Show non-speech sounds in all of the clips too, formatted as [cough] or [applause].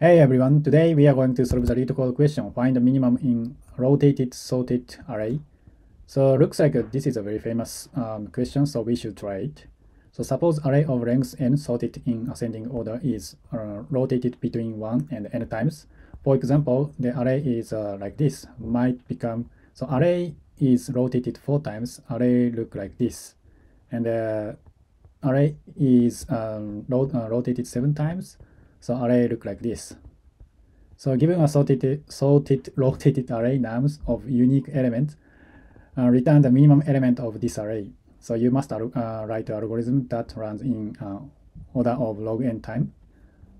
Hey everyone, today we are going to solve the LeetCode question, find the minimum in rotated sorted array. So looks like this is a very famous um, question, so we should try it. So suppose array of length n sorted in ascending order is uh, rotated between 1 and n times. For example, the array is uh, like this, might become, so array is rotated 4 times, array look like this. And uh, array is um, uh, rotated 7 times, so array look like this. So given a sorted, sorted rotated array nums of unique elements, uh, return the minimum element of this array. So you must uh, write an algorithm that runs in uh, order of log n time.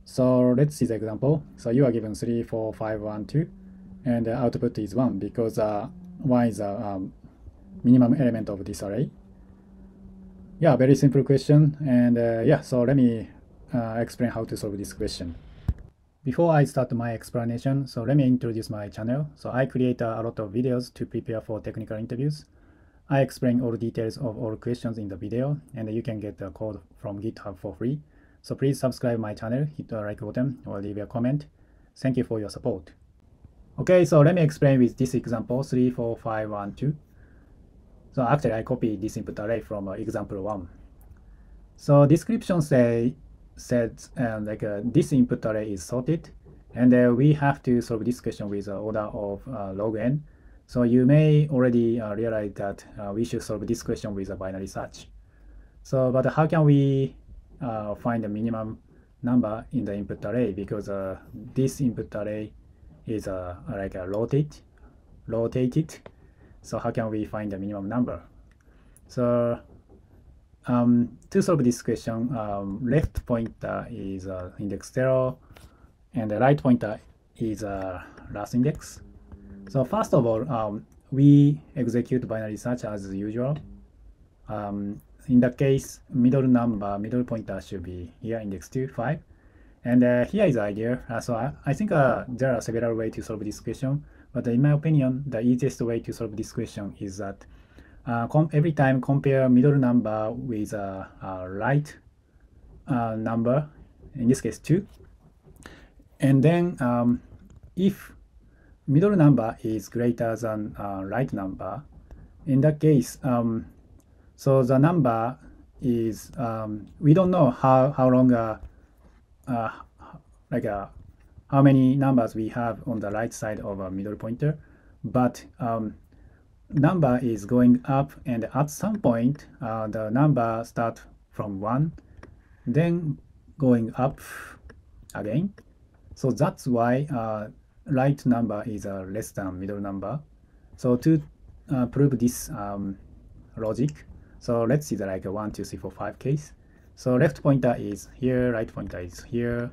So let's see the example. So you are given 3, 4, 5, 1, 2, and the output is 1 because uh, 1 is a um, minimum element of this array. Yeah, very simple question. And uh, yeah, so let me uh, explain how to solve this question. Before I start my explanation, so let me introduce my channel. So I create a lot of videos to prepare for technical interviews. I explain all details of all questions in the video, and you can get the code from GitHub for free. So please subscribe my channel, hit the like button, or leave a comment. Thank you for your support. Okay, so let me explain with this example, 3, 4, 5, 1, 2. So actually, I copied this input array from uh, example 1. So description say said uh, like uh, this input array is sorted and uh, we have to solve this question with the order of log n. So you may already realize that we should solve this question with a binary search. So but how can we find the minimum number in the input array because uh, this input array is uh, like a rotate, rotated. So how can we find the minimum number? So um, to solve this question, um, left pointer is uh, index 0, and the right pointer is uh, last index. So first of all, um, we execute binary search as usual. Um, in that case, middle number, middle pointer should be here, index 2, 5. And uh, here is the idea. Uh, so I, I think uh, there are several ways to solve this question. But in my opinion, the easiest way to solve this question is that uh, every time compare middle number with a, a right uh, number, in this case 2. And then um, if middle number is greater than uh, right number, in that case, um, so the number is, um, we don't know how, how long, uh, uh, like uh, how many numbers we have on the right side of a middle pointer, but um, number is going up and at some point uh, the number start from 1 then going up again. So that's why uh, right number is uh, less than middle number. So to uh, prove this um, logic so let's see the like a 1 2 3 4 5 case. So left pointer is here right pointer is here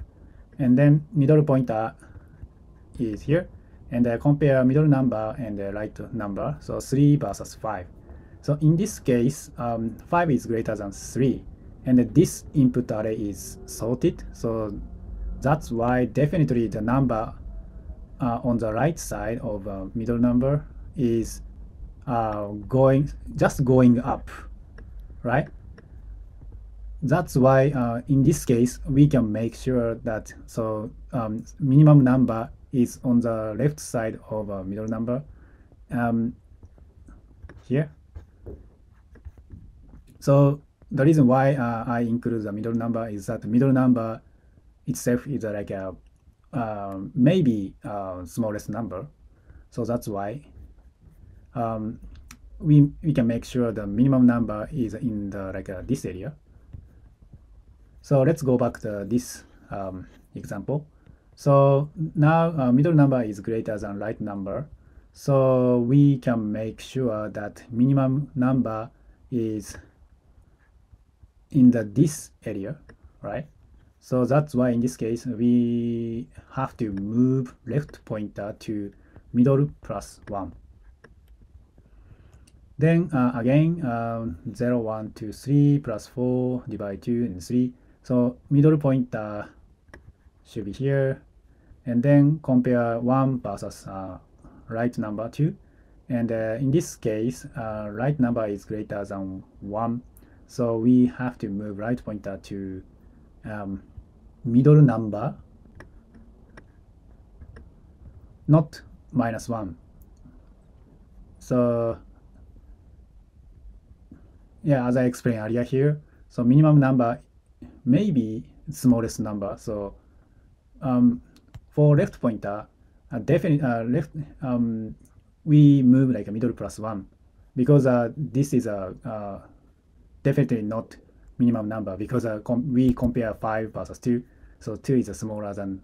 and then middle pointer is here and uh, compare middle number and the right number. So 3 versus 5. So in this case, um, 5 is greater than 3. And this input array is sorted. So that's why definitely the number uh, on the right side of uh, middle number is uh, going just going up, right? That's why uh, in this case we can make sure that so um, minimum number is on the left side of a middle number um, here. So the reason why uh, I include the middle number is that the middle number itself is uh, like a uh, maybe smallest number. So that's why um, we, we can make sure the minimum number is in the like uh, this area. So let's go back to this um, example. So now uh, middle number is greater than right number. So we can make sure that minimum number is in the this area, right? So that's why in this case, we have to move left pointer to middle plus 1. Then uh, again, um, 0, 1, 2, 3 plus 4 divide 2 and 3. So middle pointer should be here and then compare 1 versus uh, right number 2 and uh, in this case uh, right number is greater than 1 so we have to move right pointer to um, middle number not minus 1. So yeah, as I explained earlier here, so minimum number may be smallest number. So um, for left pointer, uh, definitely uh, left um, we move like a middle plus one because uh, this is a uh, definitely not minimum number because uh, com we compare five versus two, so two is smaller than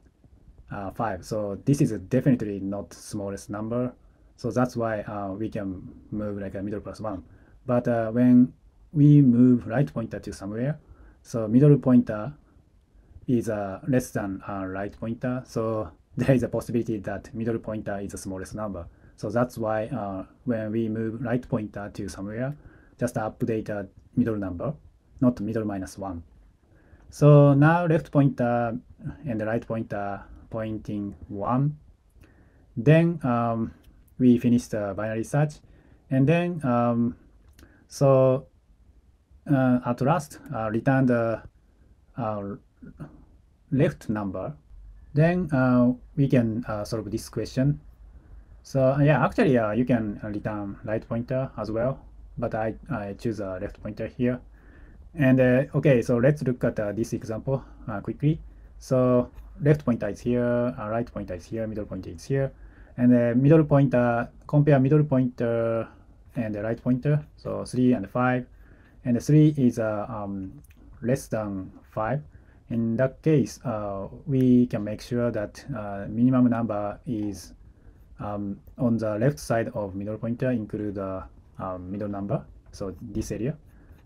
uh, five. So this is definitely not smallest number. So that's why uh, we can move like a middle plus one. But uh, when we move right pointer to somewhere, so middle pointer is uh, less than a right pointer. So [laughs] there is a possibility that middle pointer is the smallest number. So that's why uh, when we move right pointer to somewhere, just update a middle number, not middle minus one. So now left pointer and the right pointer pointing one. Then um, we finish the binary search. And then, um, so uh, at last, uh, return the uh, left number. Then uh, we can uh, solve this question. So uh, yeah, actually uh, you can uh, return right pointer as well, but I, I choose a left pointer here. And okay, so let's look at this example quickly. So left pointer is here, right pointer is here, middle pointer is here and the middle pointer compare middle pointer and the right pointer so 3 and 5 and 3 is uh, um, less than 5 in that case uh, we can make sure that uh, minimum number is um, on the left side of middle pointer include the um, middle number so this area.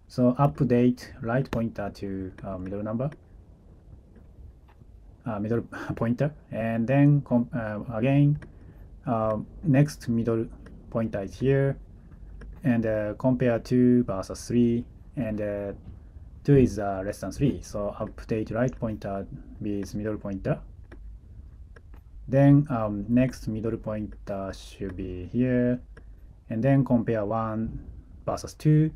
So update right pointer to uh, middle number uh, middle [laughs] pointer. And then uh, again uh, next middle pointer is here. And uh, compare 2 versus 3 and uh, 2 is uh, less than 3 so update right pointer with middle pointer. Then um, next middle pointer should be here. And then compare 1 versus 2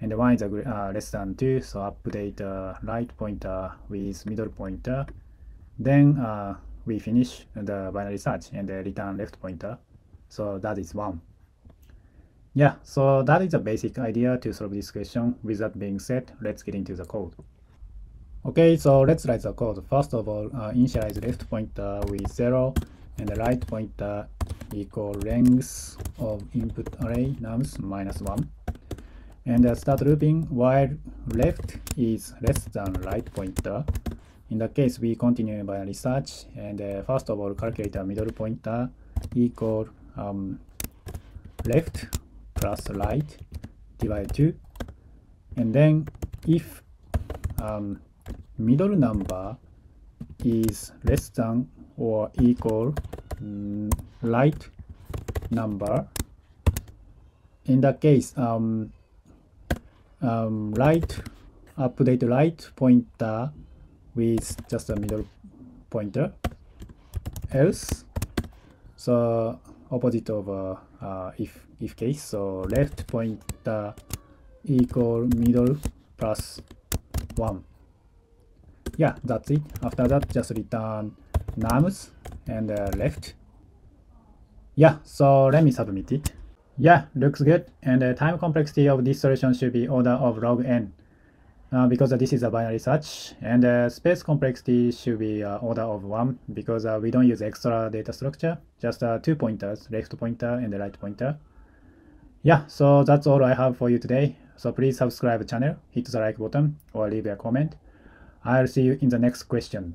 and the 1 is uh, less than 2 so update uh, right pointer with middle pointer. Then uh, we finish the binary search and return left pointer. So that is one. Yeah, so that is a basic idea to solve this question. With that being said, let's get into the code. Okay, so let's write the code. First of all, uh, initialize left pointer with 0 and the right pointer equal length of input array nums minus 1. And uh, start looping while left is less than right pointer in that case, we continue binary search and uh, first of all calculate a middle pointer equal um, left plus right divided 2 and then if um, middle number is less than or equal um, right number in that case um, um, right update right pointer with just a middle pointer. Else so opposite of uh, uh, if if case. So left pointer equal middle plus 1 yeah that's it. After that just return nums and uh, left. Yeah so let me submit it. Yeah looks good. And the time complexity of this solution should be order of log n uh, because uh, this is a binary search and uh, space complexity should be uh, order of 1 because we don't use extra data structure just two pointers left pointer and the right pointer. Yeah so that's all i have for you today. So please subscribe the channel hit the like button or leave a comment. I'll see you in the next question